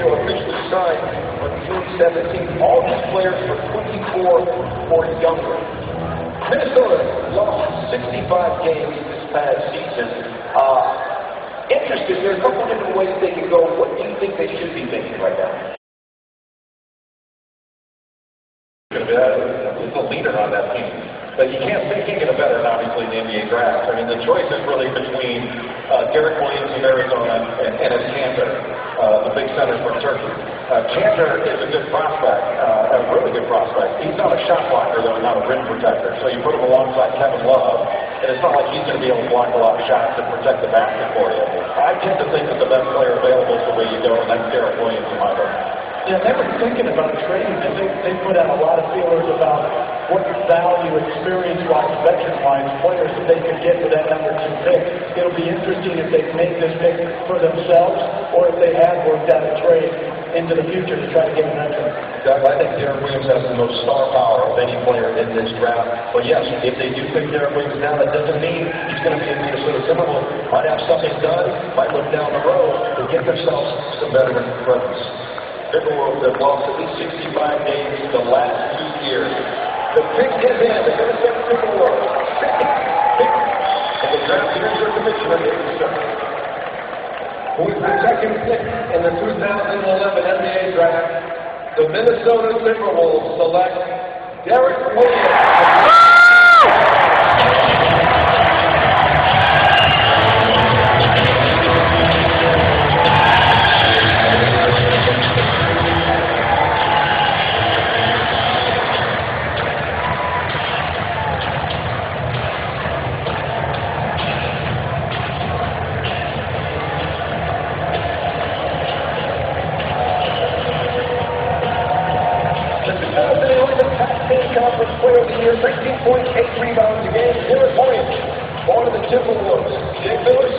deal officially signed on June 17th. All these players are 24 or younger. Minnesota lost 65 games this past season. Uh, interested, there are a couple different ways they can go. What do you think they should be thinking right now? It's a leader on that team. But you can't say can't get a veteran, obviously, in the NBA draft. I mean, the choice is really between uh, Derrick Williams of Arizona and Enes Kanter, uh, the big center from Turkey. Uh, Kanter is a good prospect, uh, a really good prospect. He's not a shot blocker, though, not a rim protector. So you put him alongside Kevin Love, and it's not like he's going to be able to block a lot of shots and protect the basket for you. I tend to think that the best player available is the way you go, and that's Derrick Williams in my book. Yeah, they were thinking about trading and They, they put out a lot of feelers about what value, experience-wise, veteran-wise, players that they could get for that number two pick. It'll be interesting if they make this pick for themselves or if they have worked out a trade into the future to try to get a veteran. Doug, I think Derrick Williams has the most star power of any player in this draft. But yes, if they do pick Derrick Williams now, that doesn't mean he's going to be in Minnesota Timberwolves. Might have something done, might look down the road to get themselves some veteran presence. Timberwolves have lost at least 65 games the last two years. The pick is in. The Minnesota Timberwolves. Pick of the draft here's your commissioner, With the second pick in the 2011 NBA draft, the Minnesota Timberwolves select Derrick Williams. Conference Player of the Year, 16.8 rebounds a game, zero points. Born of the Timberwolves. Jake Phillips,